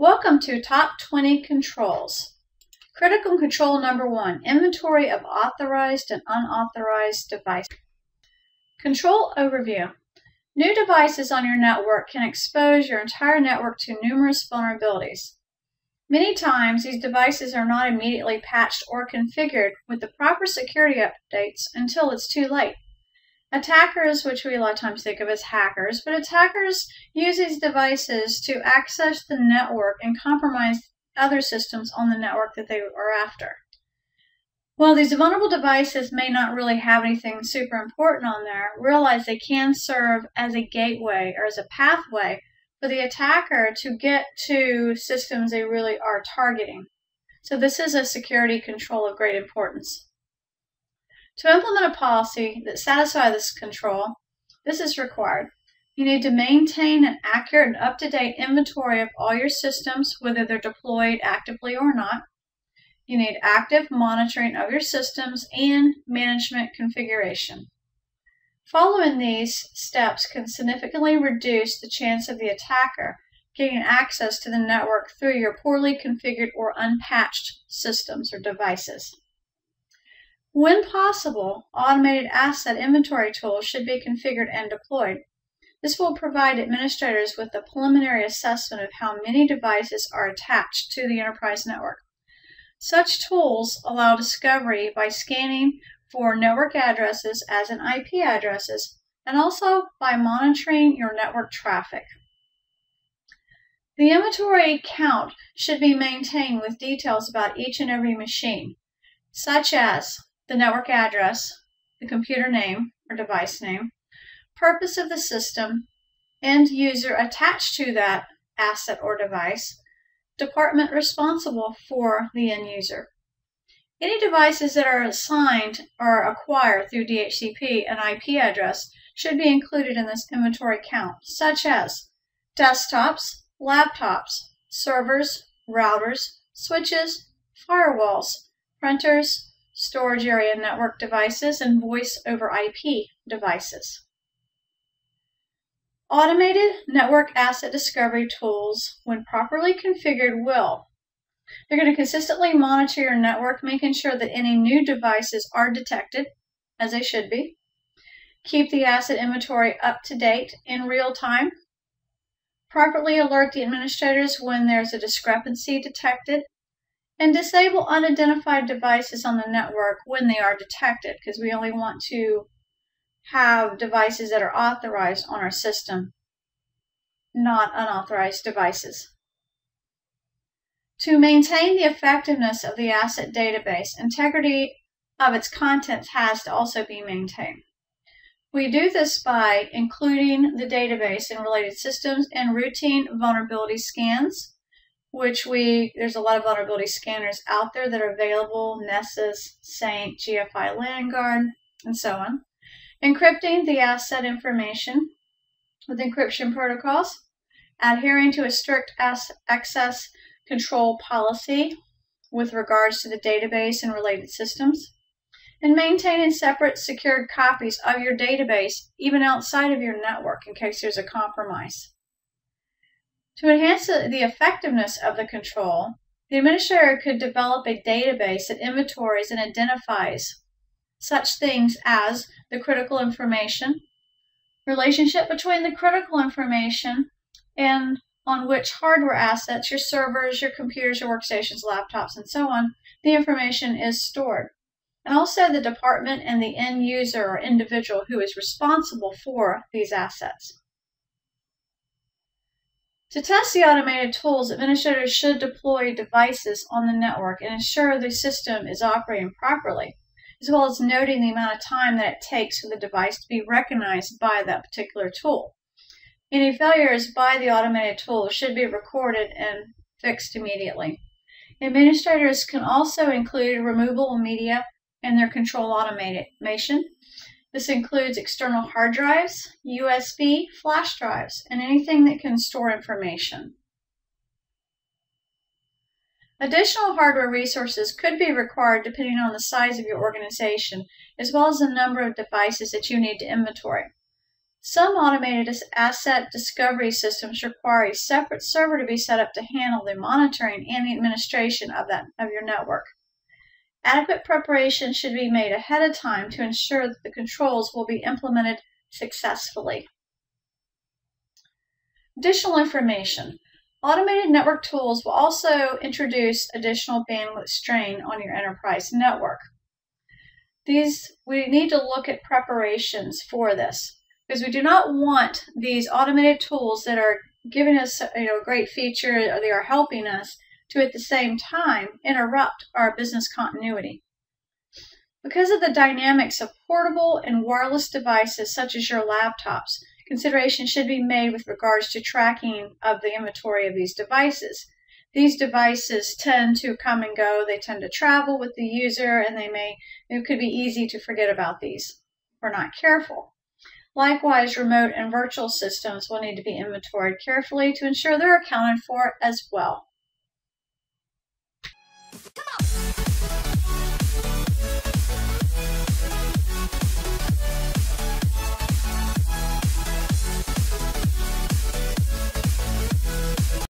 Welcome to Top 20 Controls. Critical control number one, inventory of authorized and unauthorized devices. Control overview. New devices on your network can expose your entire network to numerous vulnerabilities. Many times, these devices are not immediately patched or configured with the proper security updates until it's too late. Attackers, which we a lot of times think of as hackers, but attackers use these devices to access the network and compromise other systems on the network that they are after. While these vulnerable devices may not really have anything super important on there, realize they can serve as a gateway or as a pathway for the attacker to get to systems they really are targeting. So this is a security control of great importance. To implement a policy that satisfies this control, this is required. You need to maintain an accurate and up-to-date inventory of all your systems, whether they're deployed actively or not. You need active monitoring of your systems and management configuration. Following these steps can significantly reduce the chance of the attacker getting access to the network through your poorly configured or unpatched systems or devices. When possible, automated asset inventory tools should be configured and deployed. This will provide administrators with a preliminary assessment of how many devices are attached to the enterprise network. Such tools allow discovery by scanning for network addresses as in IP addresses and also by monitoring your network traffic. The inventory count should be maintained with details about each and every machine, such as the network address, the computer name or device name, purpose of the system, end user attached to that asset or device, department responsible for the end user. Any devices that are assigned or acquired through DHCP an IP address should be included in this inventory count, such as desktops, laptops, servers, routers, switches, firewalls, printers, storage area network devices, and voice over IP devices. Automated network asset discovery tools, when properly configured, will they're going to consistently monitor your network, making sure that any new devices are detected, as they should be. Keep the asset inventory up to date in real time. Properly alert the administrators when there's a discrepancy detected and disable unidentified devices on the network when they are detected because we only want to have devices that are authorized on our system, not unauthorized devices. To maintain the effectiveness of the asset database, integrity of its contents has to also be maintained. We do this by including the database in related systems and routine vulnerability scans which we, there's a lot of vulnerability scanners out there that are available, Nessus, Saint, GFI LanGuard, and so on. Encrypting the asset information with encryption protocols, adhering to a strict access control policy with regards to the database and related systems, and maintaining separate secured copies of your database even outside of your network in case there's a compromise. To enhance the effectiveness of the control, the administrator could develop a database that inventories and identifies such things as the critical information, relationship between the critical information and on which hardware assets, your servers, your computers, your workstations, laptops, and so on, the information is stored. And also the department and the end user or individual who is responsible for these assets. To test the automated tools, administrators should deploy devices on the network and ensure the system is operating properly, as well as noting the amount of time that it takes for the device to be recognized by that particular tool. Any failures by the automated tool should be recorded and fixed immediately. Administrators can also include removable media in their control automation this includes external hard drives, USB, flash drives, and anything that can store information. Additional hardware resources could be required depending on the size of your organization, as well as the number of devices that you need to inventory. Some automated asset discovery systems require a separate server to be set up to handle the monitoring and the administration of that of your network. Adequate preparation should be made ahead of time to ensure that the controls will be implemented successfully. Additional information. Automated network tools will also introduce additional bandwidth strain on your enterprise network. These, we need to look at preparations for this because we do not want these automated tools that are giving us you know, a great feature or they are helping us to at the same time interrupt our business continuity. Because of the dynamics of portable and wireless devices such as your laptops, consideration should be made with regards to tracking of the inventory of these devices. These devices tend to come and go, they tend to travel with the user, and they may, it could be easy to forget about these if we're not careful. Likewise, remote and virtual systems will need to be inventoried carefully to ensure they're accounted for as well.